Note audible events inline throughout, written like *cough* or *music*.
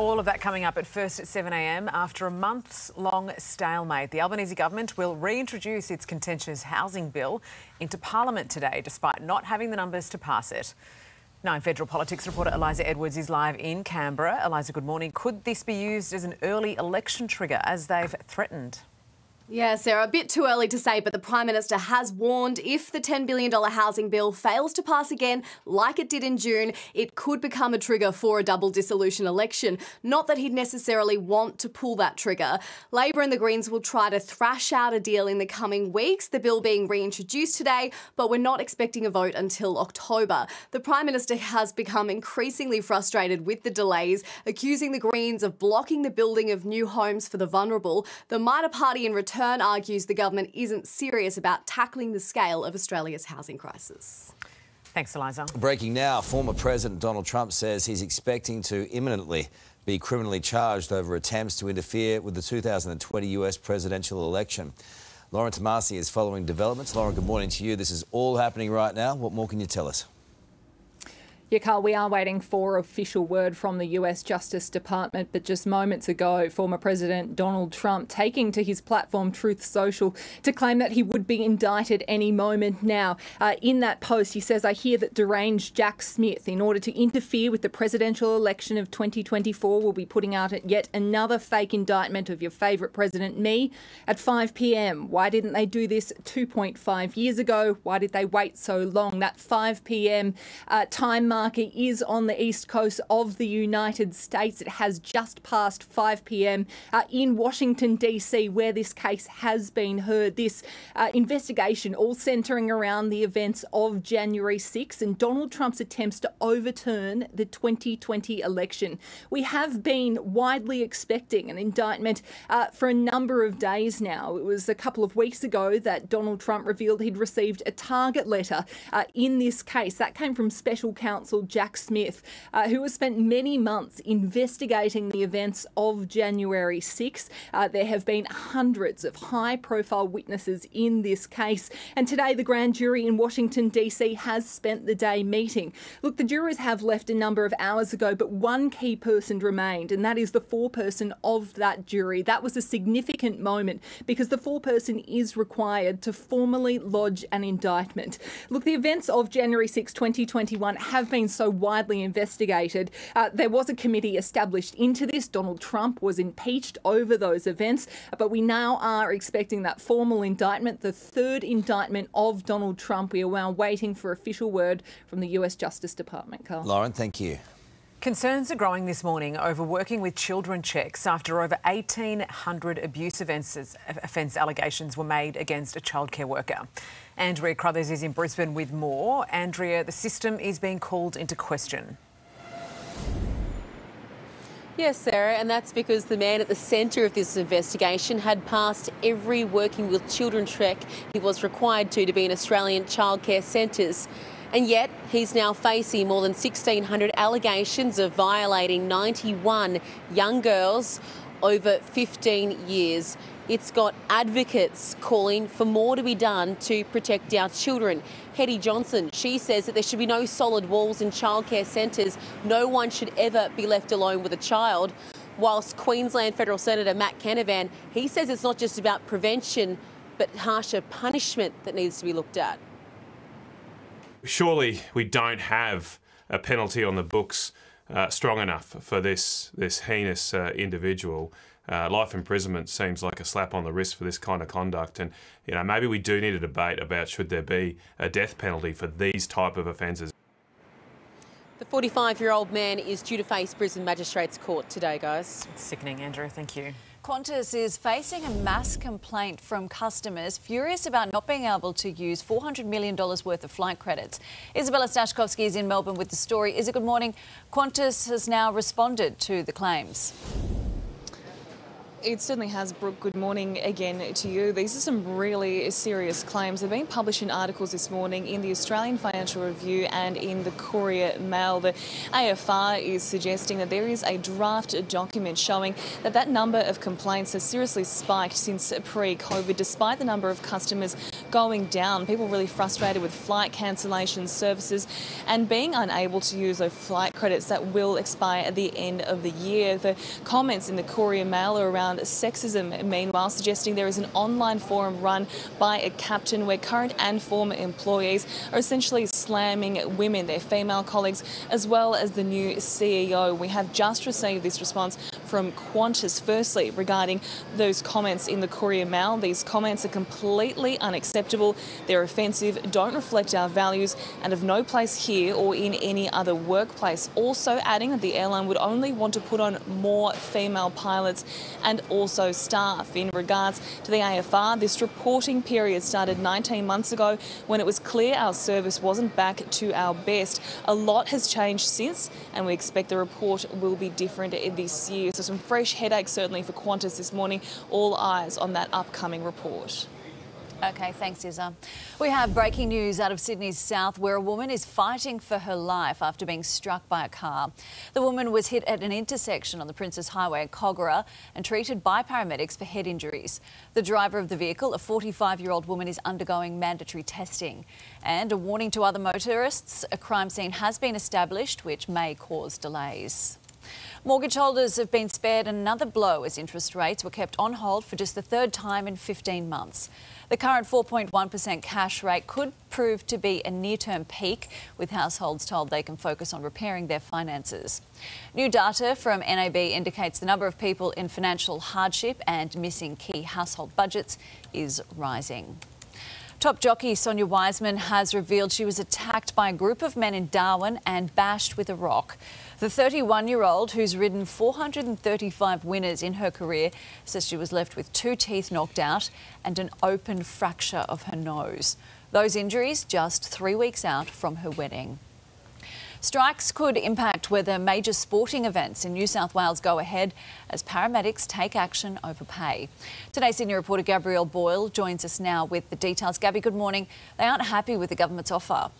All of that coming up at first at 7am. After a months long stalemate, the Albanese government will reintroduce its contentious housing bill into Parliament today, despite not having the numbers to pass it. Nine Federal Politics reporter Eliza Edwards is live in Canberra. Eliza, good morning. Could this be used as an early election trigger as they've threatened? Yeah, Sarah, a bit too early to say, but the Prime Minister has warned if the $10 billion housing bill fails to pass again, like it did in June, it could become a trigger for a double dissolution election. Not that he'd necessarily want to pull that trigger. Labor and the Greens will try to thrash out a deal in the coming weeks, the bill being reintroduced today, but we're not expecting a vote until October. The Prime Minister has become increasingly frustrated with the delays, accusing the Greens of blocking the building of new homes for the vulnerable. The Minor Party in return turn argues the government isn't serious about tackling the scale of Australia's housing crisis. Thanks, Eliza. Breaking now, former President Donald Trump says he's expecting to imminently be criminally charged over attempts to interfere with the 2020 US presidential election. Lauren Tomasi is following developments. Lauren, good morning to you. This is all happening right now. What more can you tell us? Yeah, Carl, we are waiting for official word from the US Justice Department, but just moments ago, former President Donald Trump taking to his platform Truth Social to claim that he would be indicted any moment now. Uh, in that post, he says, I hear that deranged Jack Smith, in order to interfere with the presidential election of 2024, will be putting out yet another fake indictment of your favourite president, me, at 5 pm. Why didn't they do this 2.5 years ago? Why did they wait so long? That 5 pm uh, time mark marker is on the east coast of the United States. It has just passed 5 p.m. Uh, in Washington, D.C., where this case has been heard. This uh, investigation all centering around the events of January 6 and Donald Trump's attempts to overturn the 2020 election. We have been widely expecting an indictment uh, for a number of days now. It was a couple of weeks ago that Donald Trump revealed he'd received a target letter uh, in this case. That came from special counsel counsel Jack Smith, uh, who has spent many months investigating the events of January 6. Uh, there have been hundreds of high profile witnesses in this case, and today the grand jury in Washington, D.C. has spent the day meeting. Look, the jurors have left a number of hours ago, but one key person remained, and that is the foreperson of that jury. That was a significant moment because the foreperson is required to formally lodge an indictment. Look, the events of January 6, 2021 have been been so widely investigated. Uh, there was a committee established into this. Donald Trump was impeached over those events, but we now are expecting that formal indictment, the third indictment of Donald Trump. We are now waiting for official word from the US Justice Department. Carl. Lauren, thank you. Concerns are growing this morning over working with children checks after over 1,800 abuse offences, offence allegations were made against a childcare worker. Andrea Crothers is in Brisbane with more. Andrea, the system is being called into question. Yes, Sarah, and that's because the man at the centre of this investigation had passed every Working with Children check he was required to to be in Australian childcare centres. And yet, he's now facing more than 1,600 allegations of violating 91 young girls over 15 years. It's got advocates calling for more to be done to protect our children. Hetty Johnston, she says that there should be no solid walls in childcare centres. No one should ever be left alone with a child. Whilst Queensland Federal Senator Matt Canavan, he says it's not just about prevention, but harsher punishment that needs to be looked at surely we don't have a penalty on the books uh, strong enough for this this heinous uh, individual. Uh, life imprisonment seems like a slap on the wrist for this kind of conduct, and you know maybe we do need a debate about should there be a death penalty for these type of offences. The 45-year-old man is due to face Brisbane Magistrates Court today, guys. It's sickening, Andrew. Thank you. Qantas is facing a mass complaint from customers furious about not being able to use $400 million worth of flight credits. Izabella Staskowski is in Melbourne with the story. Is it good morning? Qantas has now responded to the claims. It certainly has, Brooke. Good morning again to you. These are some really serious claims. They've been published in articles this morning in the Australian Financial Review and in the Courier Mail. The AFR is suggesting that there is a draft document showing that that number of complaints has seriously spiked since pre-COVID, despite the number of customers going down. People really frustrated with flight cancellation services and being unable to use those flight credits that will expire at the end of the year. The comments in the Courier Mail are around sexism, meanwhile, suggesting there is an online forum run by a captain where current and former employees are essentially slamming women, their female colleagues, as well as the new CEO. We have just received this response from Qantas, firstly, regarding those comments in the Courier Mail. These comments are completely unacceptable, they're offensive, don't reflect our values, and have no place here or in any other workplace. Also, adding that the airline would only want to put on more female pilots and also staff. In regards to the AFR, this reporting period started 19 months ago when it was clear our service wasn't back to our best. A lot has changed since, and we expect the report will be different this year. So, some fresh headaches certainly for Qantas this morning. All eyes on that upcoming report. Okay, thanks, Izza. We have breaking news out of Sydney's south where a woman is fighting for her life after being struck by a car. The woman was hit at an intersection on the Princes Highway at Kogarah and treated by paramedics for head injuries. The driver of the vehicle, a 45 year old woman, is undergoing mandatory testing. And a warning to other motorists a crime scene has been established, which may cause delays. Mortgage holders have been spared another blow as interest rates were kept on hold for just the third time in 15 months. The current 4.1% cash rate could prove to be a near term peak, with households told they can focus on repairing their finances. New data from NAB indicates the number of people in financial hardship and missing key household budgets is rising. Top jockey Sonia Wiseman has revealed she was attacked by a group of men in Darwin and bashed with a rock. The 31 year old, who's ridden 435 winners in her career, says she was left with two teeth knocked out and an open fracture of her nose. Those injuries just three weeks out from her wedding. Strikes could impact whether major sporting events in New South Wales go ahead as paramedics take action over pay. Today, senior reporter Gabrielle Boyle joins us now with the details. Gabby, good morning. They aren't happy with the government's offer.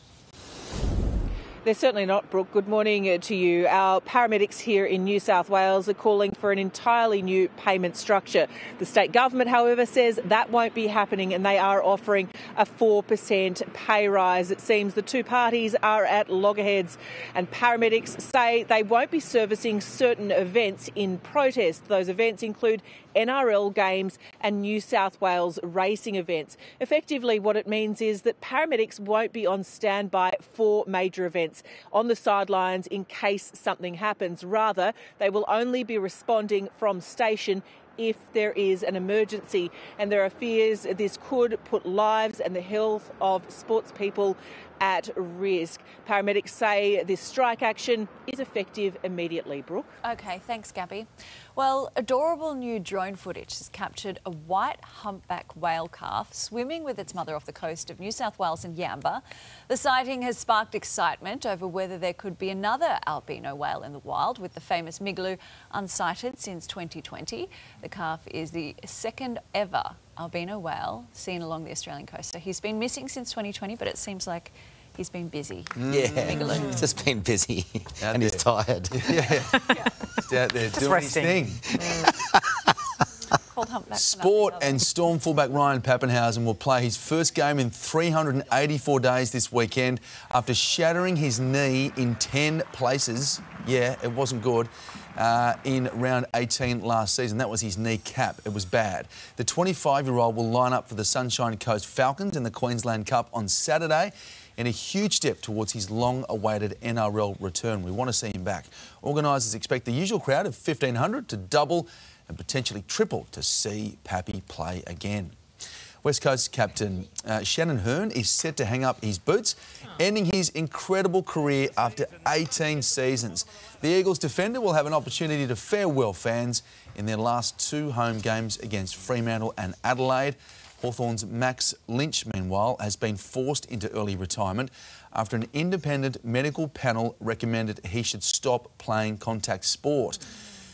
They're certainly not, Brooke. Good morning uh, to you. Our paramedics here in New South Wales are calling for an entirely new payment structure. The state government, however, says that won't be happening and they are offering a 4% pay rise. It seems the two parties are at loggerheads and paramedics say they won't be servicing certain events in protest. Those events include NRL games and New South Wales racing events. Effectively, what it means is that paramedics won't be on standby for major events on the sidelines in case something happens. Rather, they will only be responding from station if there is an emergency. And there are fears this could put lives and the health of sports people at risk. Paramedics say this strike action is effective immediately. Brooke? Okay, thanks, Gabby. Well, adorable new drone footage has captured a white humpback whale calf swimming with its mother off the coast of New South Wales and Yamba. The sighting has sparked excitement over whether there could be another albino whale in the wild, with the famous Migaloo unsighted since 2020. The calf is the second ever albino whale seen along the Australian coast. So he's been missing since 2020, but it seems like he's been busy. Mm. Yeah, Migaloo. Mm. just been busy Out and he's tired. *laughs* Yeah, just out there *laughs* doing resting. his thing. *laughs* Called Sport and Storm fullback Ryan Papenhuyzen will play his first game in 384 days this weekend after shattering his knee in 10 places. Yeah, it wasn't good. Uh, in round 18 last season. That was his kneecap. It was bad. The 25 year old will line up for the Sunshine Coast Falcons in the Queensland Cup on Saturday in a huge step towards his long awaited NRL return. We want to see him back. Organisers expect the usual crowd of 1,500 to double and potentially triple to see Pappy play again. West Coast captain uh, Shannon Hurn is set to hang up his boots, ending his incredible career after 18 seasons. The Eagles defender will have an opportunity to farewell fans in their last two home games against Fremantle and Adelaide. Hawthorn's Max Lynch, meanwhile, has been forced into early retirement after an independent medical panel recommended he should stop playing contact sport.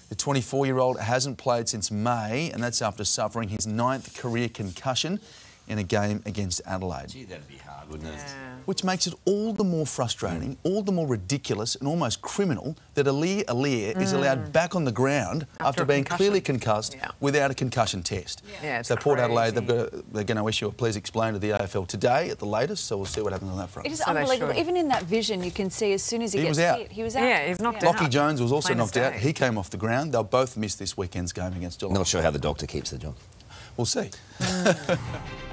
The 24 year old hasn't played since May, and that's after suffering his ninth career concussion in a game against Adelaide. Gee, that'd be hard, wouldn't it? Which makes it all the more frustrating, all the more ridiculous and almost criminal that Aliir Aliir is allowed back on the ground after, Mm. After being concussion. clearly concussed Yeah. without a concussion test. Yeah, it's so Port Adelaide, they've crazy. got, they're going to issue a please explain to the AFL today at the latest, so we'll see what happens on that front. It is So unbelievable. should. Even in that vision, you can see as soon as he, He gets was out. hit, he was out. Yeah, he's knocked Lachie out. Jones was also Plain knocked out. He came off the ground. They'll both miss this weekend's game against Geelong. Not sure how the doctor keeps the job. We'll see. *laughs*